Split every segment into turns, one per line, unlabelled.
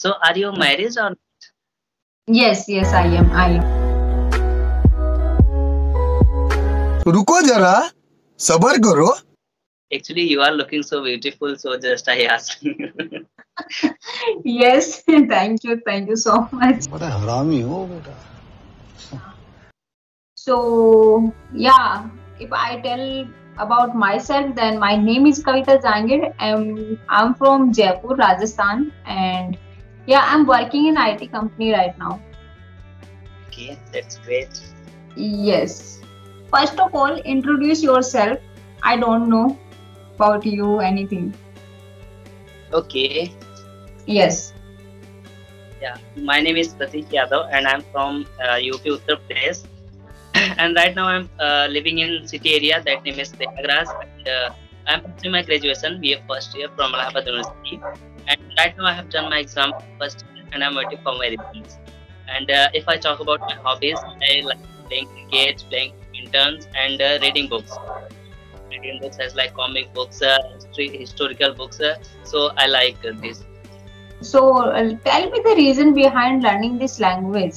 So are you married or not?
Yes, yes, I am. I
रुको जरा सबर करो
actually you are looking so beautiful so just i ask.
yes thank you thank you so much
what a harami ho beta
so yeah if i tell about myself then my name is kavita jangir and i'm from jaipur rajasthan and yeah, I'm working in IT company right now.
okay, that's great.
Yes. First of all, introduce yourself. I don't know about you anything.
Okay,
Yes.
yeah. My name is Pratik Yadav, and I'm from uh, UP Uttar Pradesh. and right now, I'm uh, living in city area that name is Prayagraj. And uh, I'm pursuing my graduation, BA first year from Allahabad University. And right now, I have done my exam first and I'm waiting for my results. And uh, if I talk about my hobbies, I like playing cricket, playing interns, and uh, reading books. Reading books as like comic books, uh, history, historical books. Uh, so I like uh, this.
So, uh, tell me the reason behind learning this language.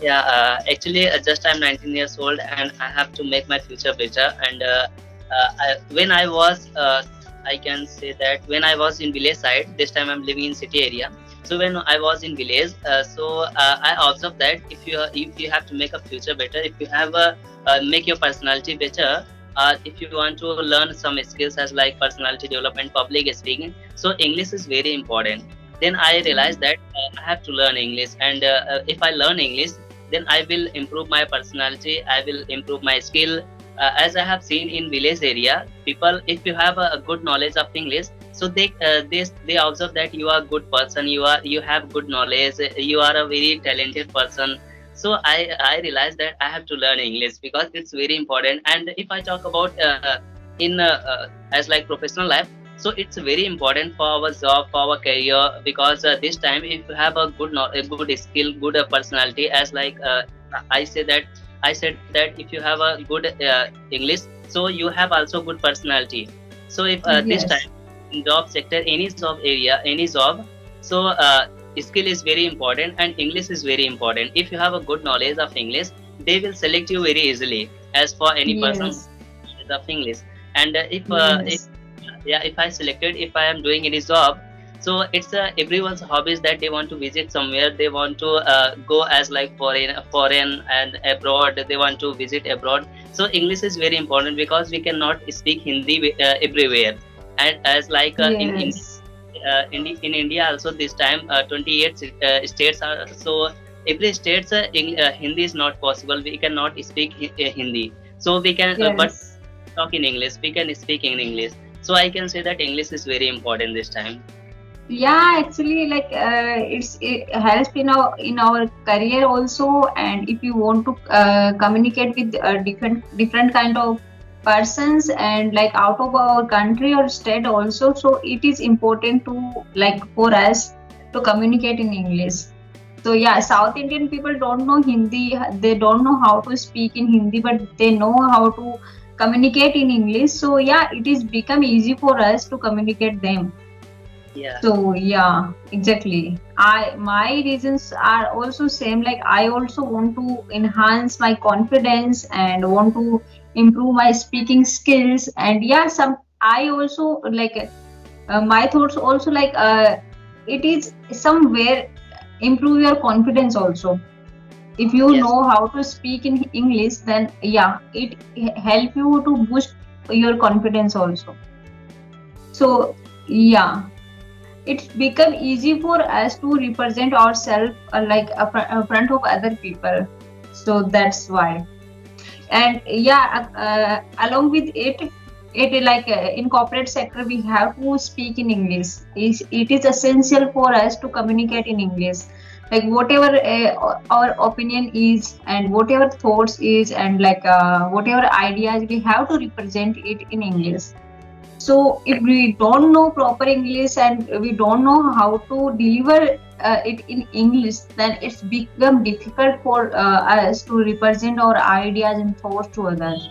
Yeah, uh, actually, uh, just I'm 19 years old and I have to make my future better. And uh, uh, I, when I was, uh, I can say that when I was in village side, this time I'm living in city area. So when I was in village, uh, so uh, I observed that if you if you have to make a future better, if you have a uh, make your personality better, uh, if you want to learn some skills as like personality development, public speaking, so English is very important. Then I realized that uh, I have to learn English, and if I learn English, then I will improve my personality. I will improve my skill. Uh, as I have seen in village area, people if you have a, good knowledge of English, so they uh, they they observe that you are a good person. You are you have good knowledge. You are a very talented person. So I I realized that I have to learn English because it's very important. And if I talk about uh, in uh, uh, as like professional life, so it's very important for our job for our career because uh, this time if you have a good a good skill good uh, personality as like uh, i say that i said that if you have a good uh, english so you have also good personality so if uh, this time in job sector any job area any job so uh, skill is very important and english is very important if you have a good knowledge of english they will select you very easily as for any person
Yes.
of english and uh, if uh,
Yes.
if yeah if i selected if i am doing any job so it's uh, everyone's hobbies that they want to visit somewhere. They want to uh, go as like foreign foreign and abroad. They want to visit abroad. So english is very important because we cannot speak hindi uh, everywhere. And as like uh, in, in uh, in, in India also this time uh, 28 uh, states are so every states uh, in, uh, Hindi is not possible. We cannot speak uh, Hindi. So we can uh, but talk in English. We can speak in English. So I can say that English is very important this time
yeah actually like uh, it's it helps in our in our career also. And if you want to uh, communicate with uh, different different kind of persons and like out of our country or state also so it is important to like for us to communicate in english. So yeah south indian people don't know hindi. They don't know how to speak in hindi but they know how to communicate in english. So yeah it is become easy for us to communicate them
yeah.
So yeah exactly. I my reasons are also same like i also want to enhance my confidence and want to improve my speaking skills and yeah some i also like uh, my thoughts also like uh, it is somewhere improve your confidence also. If you
Yes.
know how to speak in english then yeah it help you to boost your confidence also. So yeah it's become easy for us to represent ourselves uh, like a fr- front of other people. So that's why. And yeah uh, uh, along with it it like uh, in corporate sector we have to speak in english. Is it is essential for us to communicate in english. Like whatever uh, our opinion is and whatever thoughts is and like uh, whatever ideas we have to represent it in english so if we don't know proper english and we don't know how to deliver uh, it in english then it's become difficult for uh, us to represent our ideas and thoughts to others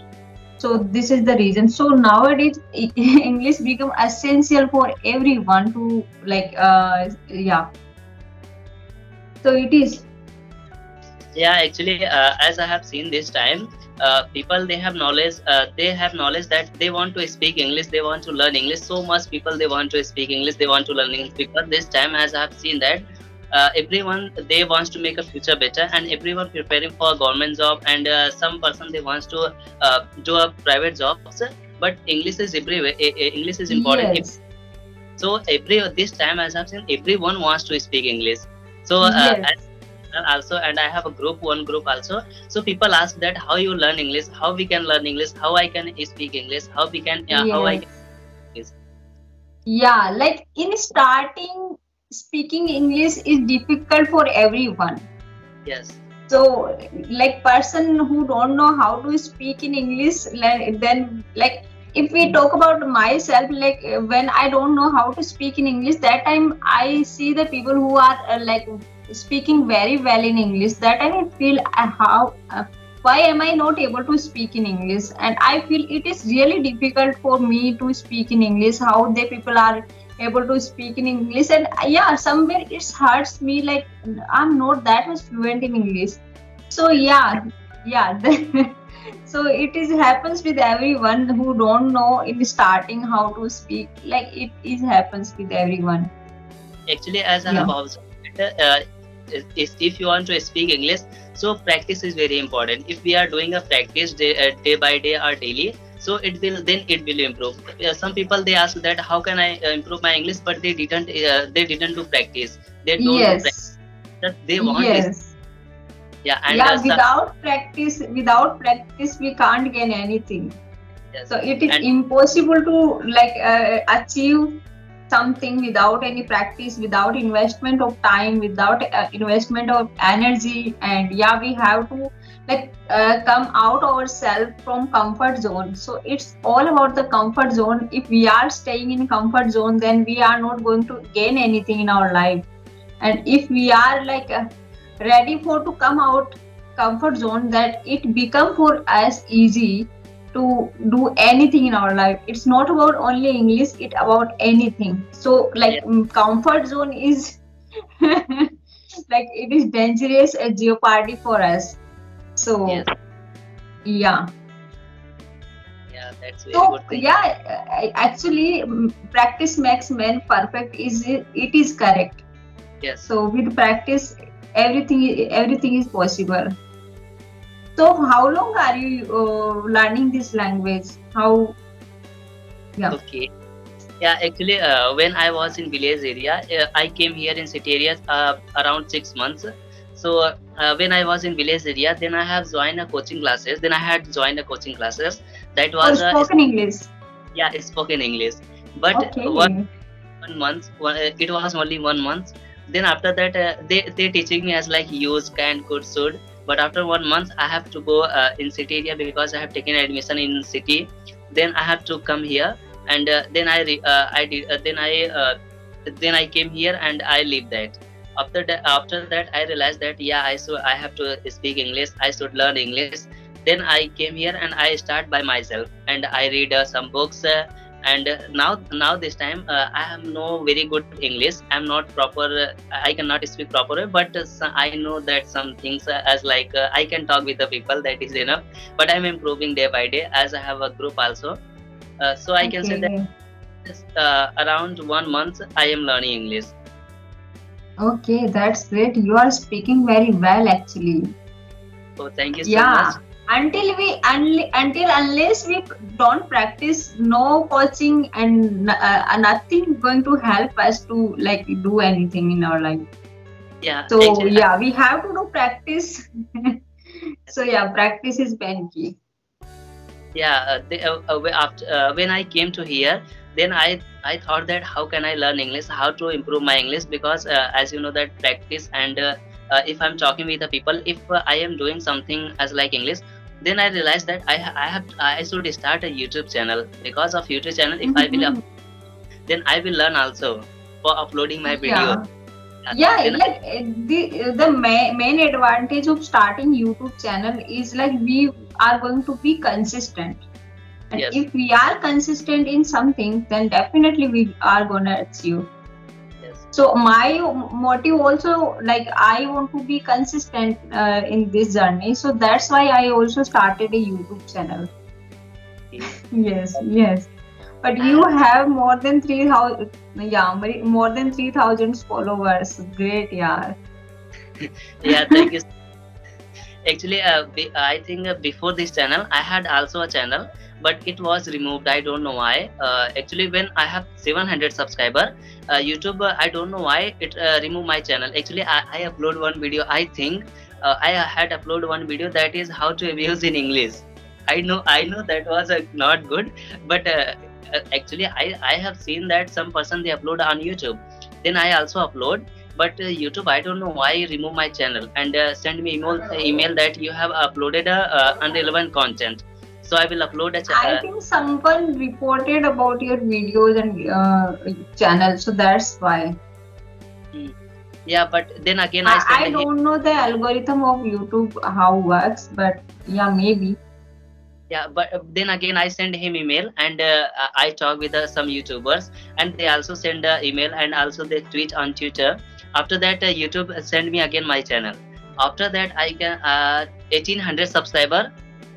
so this is the reason. So nowadays english become essential for everyone to like uh yeah. So it is.
Yeah actually uh, as i have seen this time uh, people they have knowledge uh, they have knowledge that they want to speak english they want to learn english. So much people they want to speak english they want to learn english. Because this time as i have seen that uh, everyone they wants to make a future better and everyone preparing for a government job and uh, some person they wants to uh, do a private job. But english is everywhere english is important.
Yes.
so every this time as i've seen everyone wants to speak english. So
yes.
As also and i have a group one group also. So people ask that how you learn english? How we can learn english? How i can speak english? How we can uh, how i
Yes. yeah like in starting speaking english is difficult for everyone.
Yes.
So like person who don't know how to speak in english then like if we talk about myself like when i don't know how to speak in english that time i see the people who are uh, like speaking very well in english. That time i feel uh, how uh, why am i not able to speak in english? And i feel it is really difficult for me to speak in english how the people are able to speak in english. And uh, yeah somewhere it hurts me like i'm not that much fluent in english. So yeah yeah so it is happens with everyone who don't know in starting how to speak. Like it is happens with everyone.
Actually as i
Yeah.
have observed uh, if, if you want to speak english so practice is very important. If we are doing a practice day, uh, day by day or daily so it will then it will improve. Uh, some people they ask that how can i uh, improve my english? But they didn't uh, they didn't do practice. They don't do practice.
Yes
that they want
yes
yeah and
yeah without practice without practice we can't gain anything.
Yes.
so it is
And-
impossible to like uh, achieve something without any practice without investment of time without uh, investment of energy. And yeah we have to like uh, come out ourselves from comfort zone. So it's all about the comfort zone. If we are staying in comfort zone then we are not going to gain anything in our life. And if we are like uh, ready for to come out comfort zone that it become for us easy to do anything in our life. It's not about only english it about anything. So like
Yeah.
mm, comfort zone is like it is dangerous a jeopardy for us. So
Yes.
yeah.
Yeah that's very
so
good
yeah actually mm, practice makes man perfect is it is correct.
Yes.
So with practice everything everything is possible so how long are you uh, learning this language how yeah
Okay. Yeah, actually, uh, when I was in village area, uh, I came here in city area uh, around six months. So uh, when I was in village area, then I have joined a coaching classes. Then I had joined a coaching classes. That was uh,
spoken english
yeah, spoken English. But
okay
one one month, one, uh, it was only one month. Then after that, uh, they they teaching me as like use, can, could, should. But after one month, I have to go uh, in city area because I have taken admission in city. Then I have to come here, and uh, then I re- uh, I did uh, then I uh, then I came here and I leave that. After that, after that, I realized that yeah, I so I have to speak English. I should learn English. Then I came here and I start by myself and I read some books. And uh, now now this time uh, i have no very good english. I'm not proper uh, i cannot speak proper but uh, i know that some things uh, as like uh, i can talk with the people that is enough. But i'm improving day by day as i have a group also. Uh, so i can say that
okay.
uh, around one month i am learning english.
Okay that's great. You are speaking very well actually.
So thank you so
yeah.
much
until we unli- until unless we don't practice no coaching and uh, nothing going to help us to like do anything in our life.
Yeah
so yeah we have to do practice. So yeah practice is very key.
Yeah uh, they, uh, uh, after uh, when i came to here then i i thought that how can i learn english how to improve my english? Because uh, as you know that practice and uh, uh, if i'm talking with the people if uh, i am doing something as like english then i realized that i i have i should start a youtube channel because of youtube channel if i will
Mhm.
up, then i will learn also for uploading my video
yeah yeah like uh, the the ma- main advantage of starting youtube channel is like we are going to be consistent And
Yes.
if we are consistent in something, then definitely we are gonna achieve. So my motive also, like I want to be consistent uh, in this journey. So that's why I also started a YouTube channel. Yes, yes. But you have more than three thousand, yeah, more- more than three thousand followers. Great, yeah.
yeah thank you actually uh, i think uh, before this channel i had also a channel but it was removed. I don't know why. Uh, actually when i have 700 subscriber uh, youtube uh, i don't know why it uh, removed my channel. Actually i, I upload one video i think uh, i had upload one video that is how to abuse in english. I know i know that was uh, not good but uh, uh, actually i i have seen that some person they upload on youtube. Then i also upload but uh, youtube i don't know why remove my channel and uh, send me email email that you have uploaded a uh, irrelevant content so i will upload a channel i
think someone reported about your videos and uh, channel, so that's why.
yeah but then again i
I, I don't know the algorithm of YouTube how works, but yeah, maybe.
yeah but uh, then again i send him email and uh, i talk with uh, some youtubers and they also send uh, email and also they tweet on twitter after that uh, youtube send me again my channel. After that i can uh, 1800 subscriber.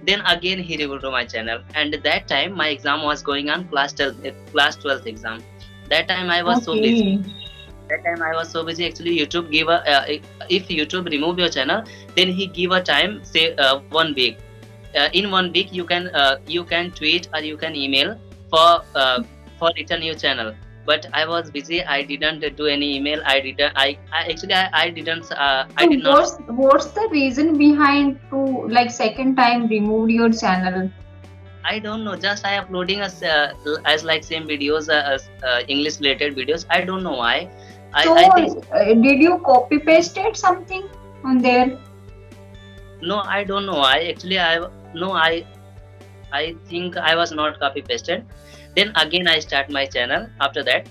Then again he removed my channel. And that time my exam was going on class 12 uh, class 12th exam. That time i was so busy. That time i was so busy. Actually youtube give a uh, if youtube remove your channel then he give a time say uh, one week. Uh, in one week you can uh, you can tweet or you can email for uh, for return your channel but i was busy. I didn't do any email. I didn't i, I actually I, I didn't uh, i
So
did not
what's what's the reason behind to like second time removed your channel?
i don't know. Just i uploading as uh, as like same videos uh, as uh, english related videos. I don't know why. I,
so
I think
uh, did you copy pasted something on there?
no i don't know. I actually i no i i think i was not copy pasted then again i start my channel. After that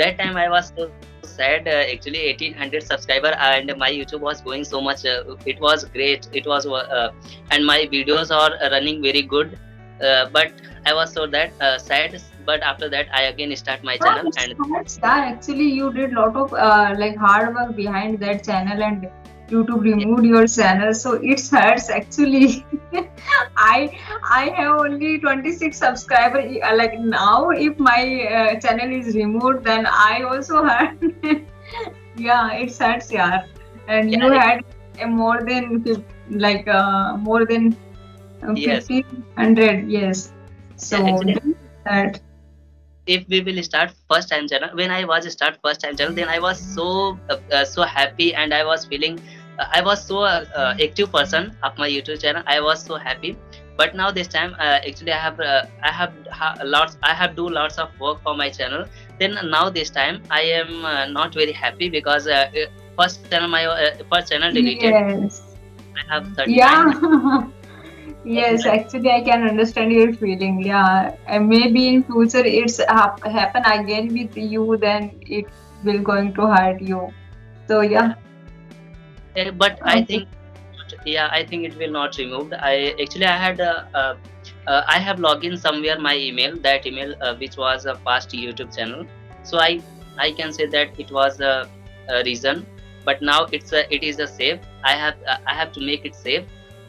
that time i was so sad uh, actually 1800 subscriber and my youtube was going so much uh, it was great. It was uh, and my videos are running very good. Uh, but i was so that uh, sad. But after that i again start my channel
That's-
and
that's- actually you did lot of uh, like hard work behind that channel and YouTube removed your channel, so it hurts actually. I I have only 26 subscribers. Uh, Like now, if my uh, channel is removed, then I also hurt. yeah, it hurts, yeah. And you
Yeah,
had a more than like uh, more than uh,
Yes.
1500 yes. So
actually-
that
if we will start first time channel when i was start first time channel then i was so uh, uh, so happy and i was feeling i was so uh, active person of my youtube channel. I was so happy. But now this time uh, actually i have uh, i have ha- lots i have do lots of work for my channel. Then now this time i am uh, not very happy because uh, uh, first channel my uh, first channel deleted.
Yes.
i have 39
yeah. Yes actually i can understand your feeling. Yeah. And maybe in future it's hap- happen again with you then it will going to hurt you. So yeah
but I think, yeah, I think it will not removed. I actually I had uh, uh, uh, I have logged in somewhere my email that email uh, which was a past YouTube channel. So I I can say that it was a, a reason, but now it's a it is a save. I have uh, I have to make it safe,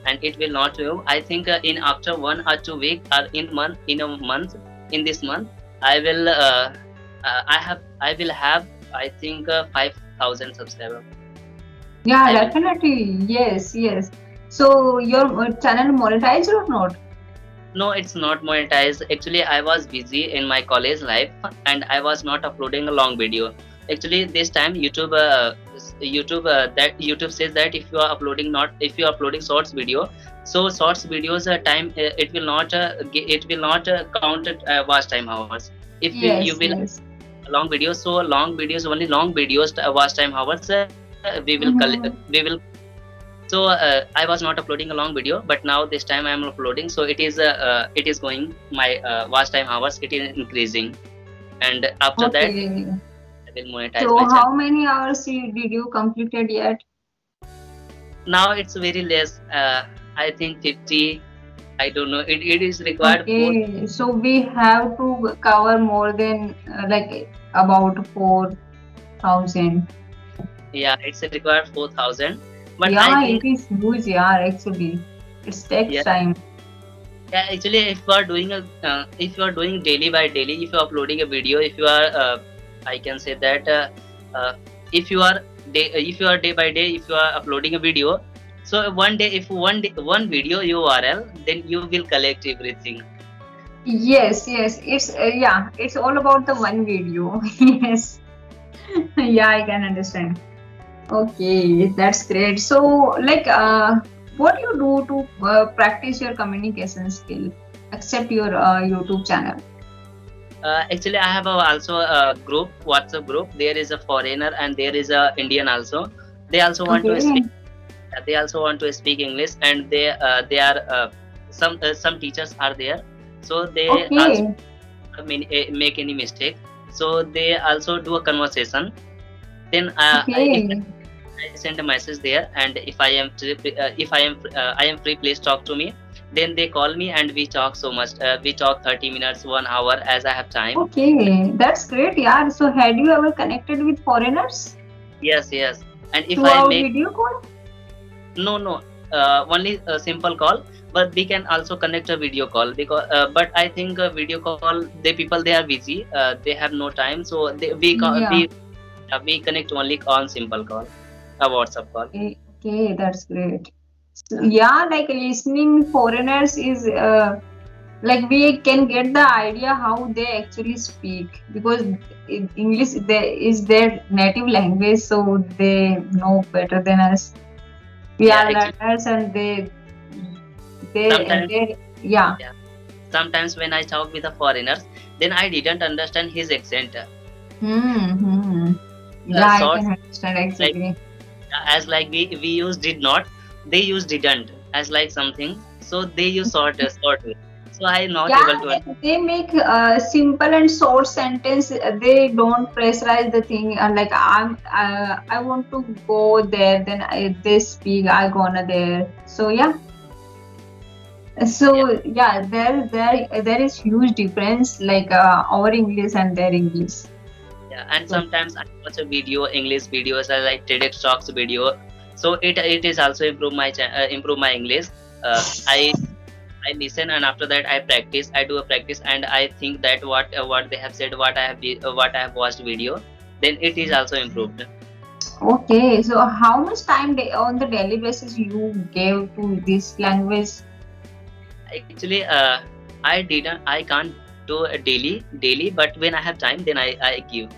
and it will not remove. I think uh, in after one or two week or in month in a month in this month I will uh, uh, I have I will have I think uh, five thousand subscribers.
Yeah definitely yes yes so your uh, channel monetized or not
No, it's not monetized. Actually, I was busy in my college life and I was not uploading a long video. Actually, this time YouTube, uh, YouTube, uh, that YouTube says that if you are uploading not if you are uploading shorts video, so shorts videos uh, time uh, it will not uh, it will not uh, count uh, watch time hours. If you-
yes
you will
yes
long videos, so long videos only long videos uh, watch time hours uh, we will
Mhm.
we will so uh, i was not uploading a long video but now this time i am uploading so it is uh, uh, it is going my uh, watch time hours it is increasing and after that i will monetize
so how
channel
many hours did you completed yet
now it's very less uh, i think 50 I don't know. It, it is required.
Okay, so we have to cover more than uh, like about four thousand.
Yeah, it's required four thousand. But
Yeah,
I think
it is huge. Yeah, actually, it takes
Yeah.
time.
yeah, actually, if you are doing a, uh, if you are doing daily by daily, if you are uploading a video, if you are, uh, I can say that, uh, uh, if you are day, if you are day by day, if you are uploading a video, so one day, if one day, one video URL, then you will collect everything.
Yes, yes, it's uh, yeah, it's all about the one video. yes, yeah, I can understand. Okay, that's great. So, like, uh, what do you do to uh, practice your communication skill, except your uh, YouTube channel?
Uh, actually, I have a, also a group, WhatsApp group. There is a foreigner and there is a Indian also. They also want to speak. They also want to speak English, and they uh, they are uh, some uh, some teachers are there, so they also
Okay,
mean, eh, make any mistake. So they also do a conversation. Then uh, I,
okay,
I send a message there, and if I am free- uh, if I am uh, I am free, please talk to me. Then they call me and we talk so much. Uh, we talk 30 minutes, one hour as I have time.
okay, that's great. Yeah. So, had you ever connected with foreigners
Yes, yes. And if
through
I
a
make
video call?
no no uh, only a simple call, but we can also connect a video call because uh, but I think a video call the people they are busy. Uh, they have no time, so they, we
Yeah.
we uh, we connect only on simple call, a WhatsApp call.
Okay, okay, that's great. So, yeah, like listening foreigners is uh, like we can get the idea how they actually speak because English they, is their native language, so they know better than us. We
Yeah,
are
actually-
learners, and they they,
Sometimes-
they yeah
Sometimes when I talk with the foreigners, then I didn't understand his accent.
hmm, hmm. yeah I
sort-
can understand exactly.
As like we we use did not, they use didn't as like something. So they use sort sort way. So i am not
yeah,
able to.
they, they make uh, simple and short sentence. They don't pressurize the thing. And like I'm, uh, I want to go there. Then I, they speak. I gonna there. So yeah. So yeah, there there there is huge difference like uh, our English and their English.
And sometimes I watch a video, English videos, I like TEDx talks video. So it it is also improve my uh, improve my English. Uh, I I listen and after that I practice. I do a practice and I think that what uh, what they have said, what I have uh, what I have watched video, then it is also improved.
Okay, so how much time day, on the daily basis you gave to this language?
Actually, uh, I didn't. I can't do a daily daily, but when I have time, then I I give.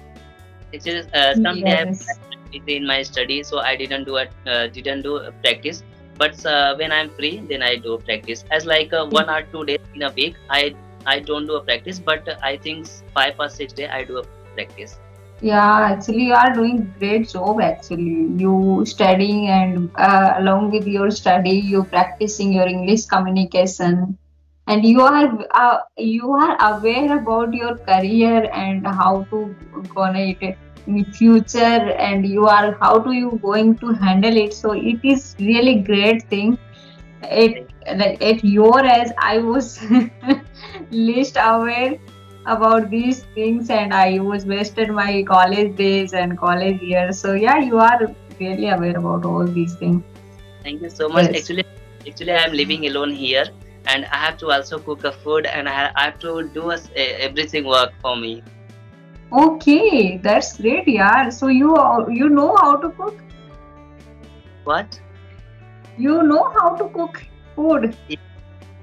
It's just uh, someday I
Yes.
busy in my study so i didn't do it uh, didn't do a practice but uh, when i'm free then i do practice as like uh, one or two days in a week i i don't do a practice but uh, i think five or six day i do a practice
Yeah, actually, you are doing great job. Actually, you studying and uh, along with your study, you practicing your English communication, and you are uh, you are aware about your career and how to gonna it in future, and you are how do you going to handle it. So it is really great thing. It like at your age, I was least aware about these things and I was wasted my college days and college years. So yeah, you are really aware about all these things.
thank you so much
Yes.
actually actually i am living alone here and i have to also cook a food and i, I have to do a, everything work for me
Okay, that's great, yeah. So you you know how to cook?
what
You know how to cook food?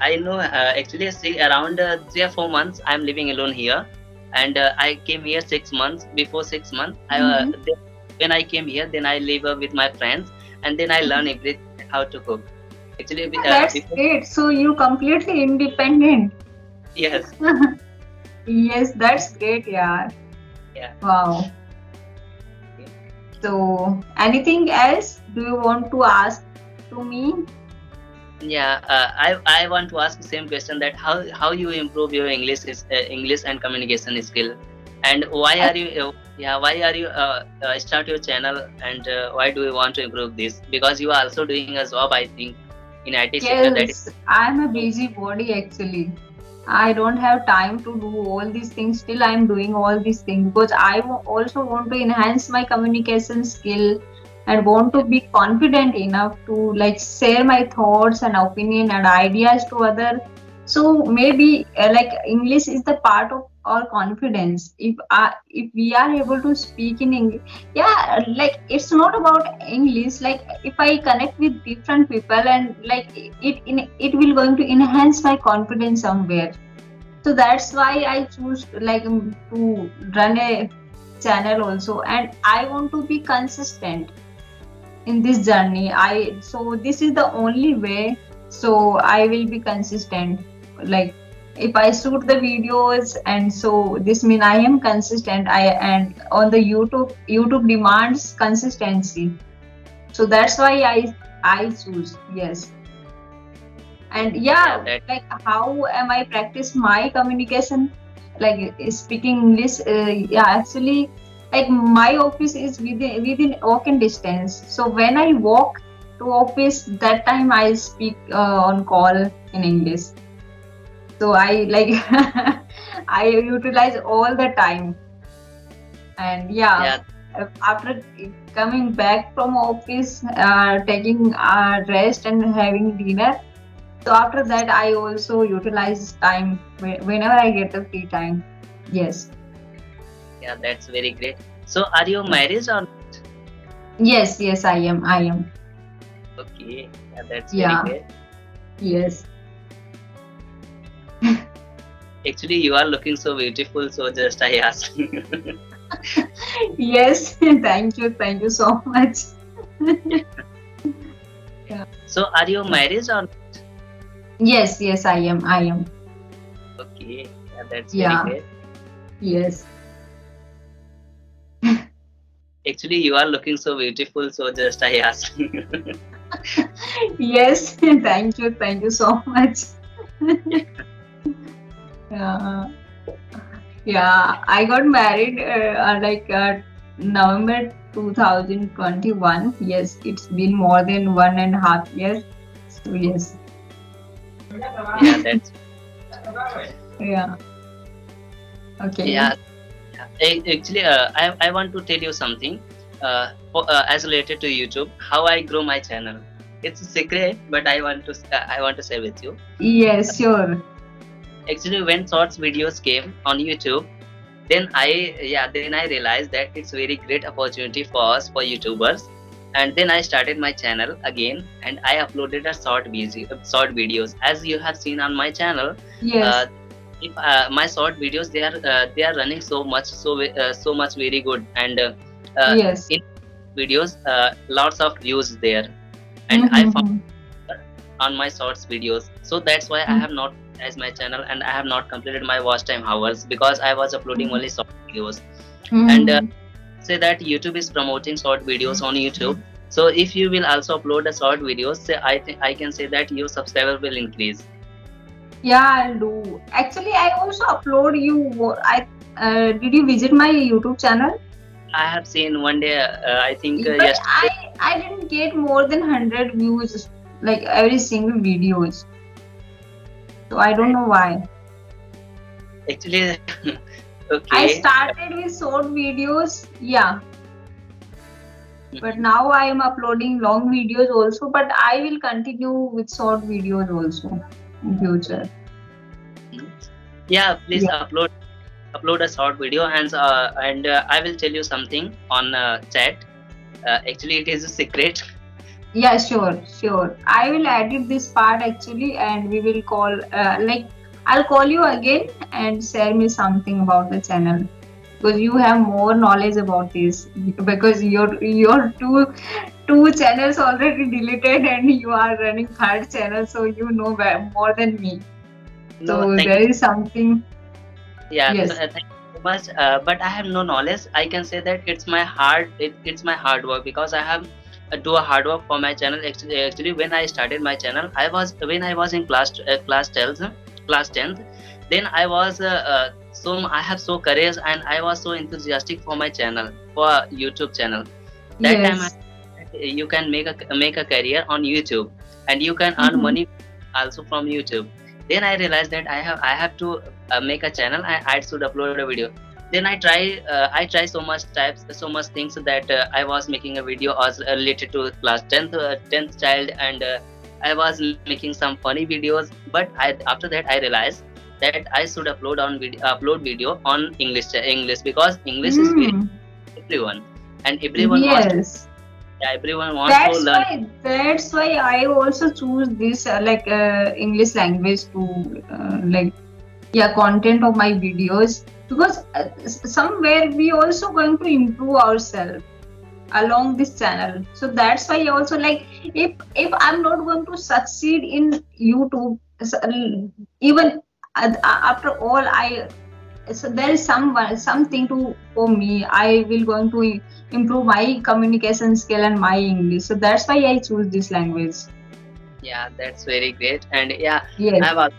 I know uh, actually see, around uh, three or four months I'm living alone here, and uh, I came here six months. Before six months, I, uh,
Mhm.
then, when I came here, then I live uh, with my friends, and then I learn everything how to cook. Actually, uh,
That's
before,
great. So you completely independent.
yes,
yes, that's great, yeah.
Yeah.
Wow. So anything else do you want to ask to me?
yeah. Uh, I I want to ask the same question that how how you improve your English is uh, English and communication skill, and why are you uh, yeah why are you uh, uh, start your channel and uh, why do you want to improve this because you are also doing a job I think in IT sector that
Yes, I'm a busy body actually. I don't have time to do all these things. Still, I'm doing all these things because I also want to enhance my communication skill and want to be confident enough to like share my thoughts and opinion and ideas to other. So maybe uh, like English is the part of our confidence. If uh, if we are able to speak in English yeah like it's not about english. Like if i connect with different people and like it in it will going to enhance my confidence somewhere. So that's why i choose like um, to run a channel also. And i want to be consistent in this journey. I so this is the only way. So i will be consistent like if i shoot the videos and so this mean i am consistent i and on the youtube youtube demands consistency. So that's why i i choose yes. And yeah like how am i practice my communication? Like speaking english uh, yeah actually like my office is within within walking distance. So when i walk to office that time i speak uh, on call in english so i like i utilize all the time. And yeah,
yeah.
after coming back from office uh, taking uh, rest and having dinner so after that i also utilize time whenever i get the free time. Yes.
Yeah that's very great. So are you married or not?
yes yes i am i am.
Okay. Yeah that's
Yeah.
very great.
Yes
actually you are looking so beautiful so just i asked.
Yes thank you thank you so much.
So are you married or not?
yes yes i am i am.
Okay yeah that's
Yeah.
very great
yes.
Actually you are looking so beautiful so just i asked.
Yes thank you thank you so much yeah. Yeah i got married uh, uh, like uh, november 2021 yes it's been more than one and a half years. So yes.
Yeah that's
yeah. Okay.
Yeah. Actually uh, I, I want to tell you something uh, uh, as related to youtube how i grow my channel. It's a secret but i want to uh, i want to share with you.
Yes sure
actually when shorts videos came on youtube then i yeah then i realized that it's very great opportunity for us for youtubers. And then i started my channel again and i uploaded a short video short videos. As you have seen on my channel
yes.
uh, if uh, my short videos they are uh, they are running so much so uh, so much very good. And uh,
yes.
in videos uh, lots of views there. And i found. On my shorts videos so that's why i
Mm.
have not as my channel and i have not completed my watch time hours because i was uploading
Mhm.
only short videos
Mhm.
and, uh, say that youtube is promoting short videos on youtube so if you will also upload a short videos say i think i can say that your subscriber will increase
Yeah, I'll do. Actually, I also upload you. I uh, did you visit my YouTube channel?
i have seen one day uh, i think uh,
but I I didn't get more than hundred views like every single videos. So I don't know why.
actually okay
I started with short videos, yeah. But now I am uploading long videos also. But I will continue with short videos also in future.
yeah please
Yeah.
upload upload a short video and uh, and uh, i will tell you something on uh, chat uh, actually it is a secret
Yeah, sure, sure. I will edit this part actually, and we will call uh, like I'll call you again and share me something about the channel. Because you have more knowledge about this. Because your your two two channels already deleted and you are running third channel so you know more than me.
No
so there is something.
Yeah
yes.
uh, thank you so much. Uh, but i have no knowledge. I can say that it's my hard it, it's my hard work because i have do a hard work for my channel. Actually, actually when i started my channel i was when i was in class uh, class 12th class 10th then i was uh, uh, so i have so courage and i was so enthusiastic for my channel for youtube channel. That time I,
yes
that that you can make a make a career on youtube and you can earn
Mhm.
money also from youtube. Then i realized that i have i have to uh, make a channel I, I should upload a video then i try uh, i try so much types so much things that uh, i was making a video as related to class 10th uh, 10th child and uh, i was making some funny videos. But i after that i realized that i should upload on video upload video on english english because english is very
Hmm.
everyone. And everyone wants to,
yes.
Yeah, everyone wants
that's
to learn.
why that's why i also choose this uh, like uh, english language to uh, like yeah content of my videos because uh, somewhere we also going to improve ourselves along this channel. So that's why also like if if i'm not going to succeed in youtube even after all i so there is some something to for me i will going to improve my communication skill and my english. So that's why i choose this language.
Yeah that's very great. And yeah
yes.
I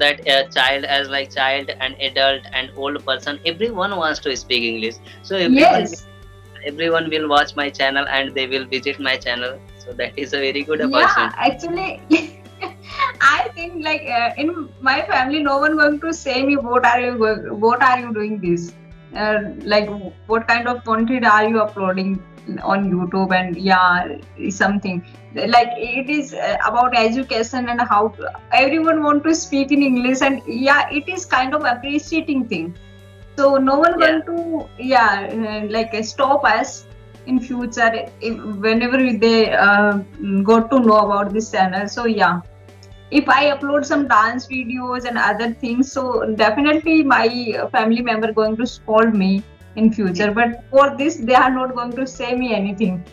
a, that uh, child as like child and adult and old person everyone wants to speak english. So everyone,
yes.
everyone will watch my channel and they will visit my channel. So that is a very good
yeah actually i think like uh, in my family no one going to say me what are you what are you doing this? Uh, like what kind of content are you uploading on youtube and yeah something. Like it is uh, about education and how to, everyone want to speak in english and yeah it is kind of appreciating thing. So no one
Yeah.
going to yeah uh, like uh, stop us in future if, whenever they uh, got to know about this channel. So yeah. If i upload some dance videos and other things so definitely my family member going to scold me in future but for this they are not going to say me anything.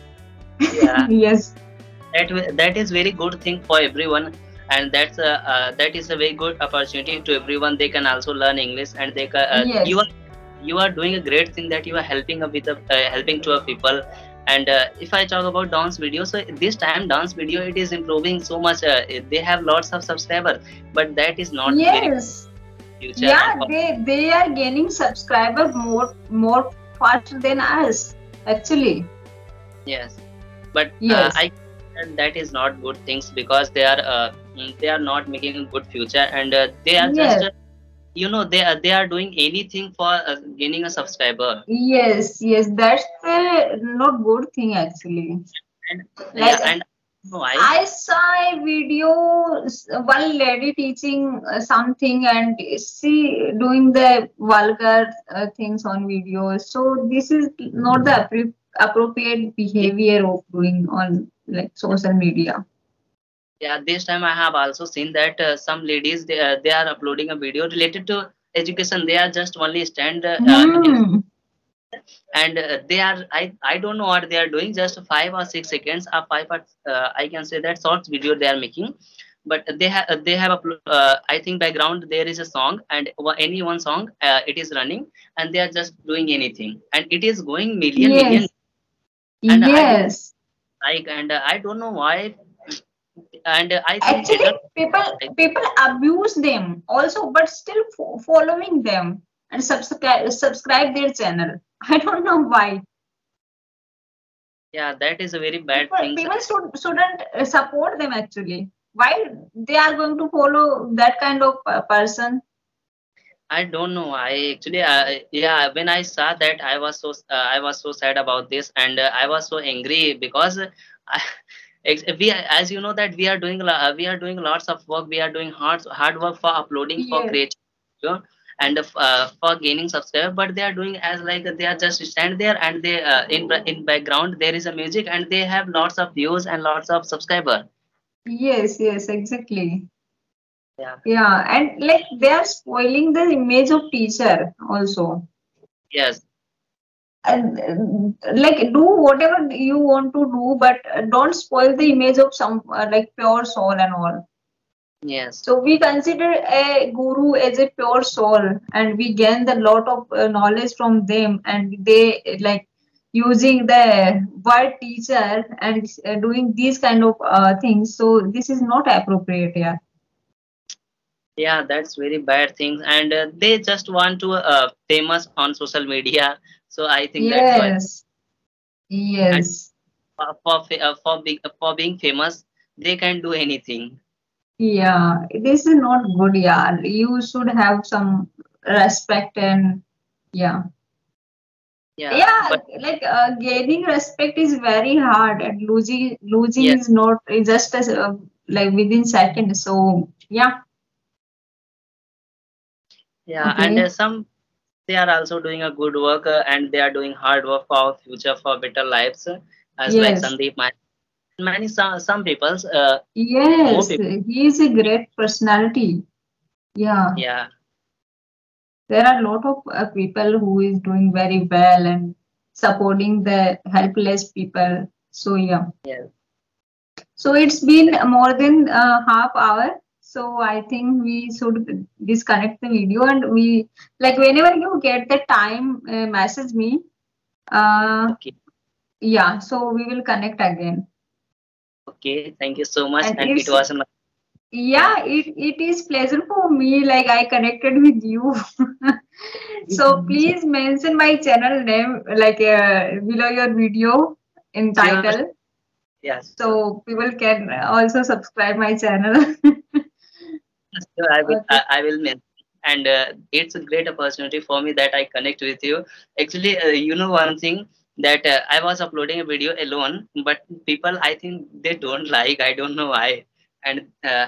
Yeah.
Yes.
That that is very good thing for everyone and that's a uh, that is a very good opportunity to everyone. They can also learn english and they can uh,
Yes.
you are you are doing a great thing that you are helping a with a, uh, helping to a people. And uh, if i talk about dance video so this time dance video it is improving so much uh, they have lots of subscribers but that is not
yes
future
yeah they they are gaining subscriber more more faster than us actually.
Yes. But
Yes.
uh, i and that is not good things because they are uh, mm, they are not making a good future and uh, they are
Yes.
just uh, you know they are they are doing anything for uh, gaining a subscriber.
Yes yes that's the not good thing actually.
And
Like-
yeah and why
I saw a video, one lady teaching uh, something and she doing the vulgar uh, things on video. So this is not the appro- appropriate behavior of doing on like social media.
yeah this time i have also seen that uh, some ladies they, uh, they are uploading a video related to education they are just only stand
Hmm.
And uh, they are i i don't know what they are doing just five or six seconds or five or uh, i can say that short video they are making. But they have they have uplo- uh, i think background there is a song and any one song uh, it is running and they are just doing anything. And it is going million million.
Yes.
And I-
yes.
like and uh, i don't know why. And uh, i think
Actually, people people abuse them also, but still fo- following them and subscribe subscribe their channel. I don't know why.
yeah that is a very bad
people,
thing
people should, shouldn't uh, support them actually why they are going to follow that kind of uh, person
I don't know. I actually, uh, yeah, when I saw that, I was so, uh, I was so sad about this, and uh, I was so angry because I, we, as you know, that we are doing, uh, we are doing lots of work. We are doing hard, hard work for uploading, for creating, video and uh, for gaining subscriber. But they are doing as like they are just stand there and they, uh, in in background there is a music and they have lots of views and lots of subscriber.
yes yes exactly
Yeah.
yeah and like they are spoiling the image of teacher also
Yes.
and uh, like do whatever you want to do but uh, don't spoil the image of some uh, like pure soul and all
Yes.
so we consider a guru as a pure soul and we gain the lot of uh, knowledge from them and they like using the word teacher and uh, doing these kind of uh, things. So this is not appropriate yeah.
Yeah that's very bad things and uh, they just want to uh, famous on social media. So i think that's why.
Yes. Yes.
For for, for being for being famous they can do anything
Yeah, this is not good, yeah. You should have some respect and yeah.
yeah,
Yeah,
but
like uh, gaining respect is very hard and losing losing
Yes.
is not just as uh, like within seconds. So yeah,
yeah and
Okay.
uh, some they are also doing a good work uh, and they are doing hard work for our future for better lives uh, as like
Yes.
sandeep many, some, some people's uh,
yes,
people.
he is a great personality. Yeah,
yeah
there are a lot of uh, people who is doing very well and supporting the helpless people. So yeah.
yes
So it's been more than a half hour. So I think we should disconnect the video and we like whenever you get the time, uh, message me. Uh,
okay
yeah. So we will connect again.
Okay thank you so much
And
and it was
Yeah, it, it is pleasure for me. Like I connected with you. so please mention my channel name like uh, below your video in title.
yes
So people can also subscribe my channel.
Sure, I will.
Okay.
I, I will mention. And uh, it's a great opportunity for me that I connect with you. Actually, uh, you know one thing that uh, I was uploading a video alone, but people I think they don't like. I don't know why. And uh,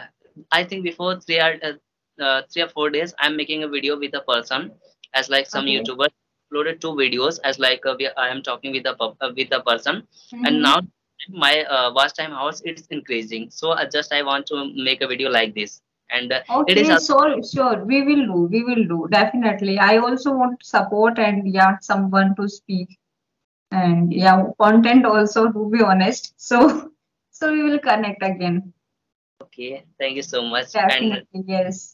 I think before three or uh, uh, three or four days, I'm making a video with a person as like some
Okay.
YouTuber uploaded two videos as like uh, we, I am talking with the pub- uh, with the person
Mhm.
and now my uh, watch time hours it's increasing so I just i want to make a video like this and uh, it
Okay,
is also,
sure, sure. We will do. We will do. Definitely. I also want support and yeah, someone to speak. And yeah, content also to be honest. So so we will connect again.
okay thank you so much and
Definitely, yes.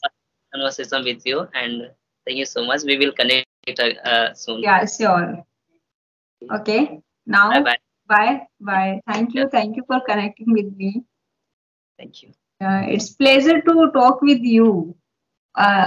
conversation with you and thank you so much we will connect uh, uh, soon
Yeah, sure. Okay. Now
bye bye
bye. Bye. Thank you. Thank you for connecting with me.
thank you
Uh, it's pleasure to talk with you. Uh,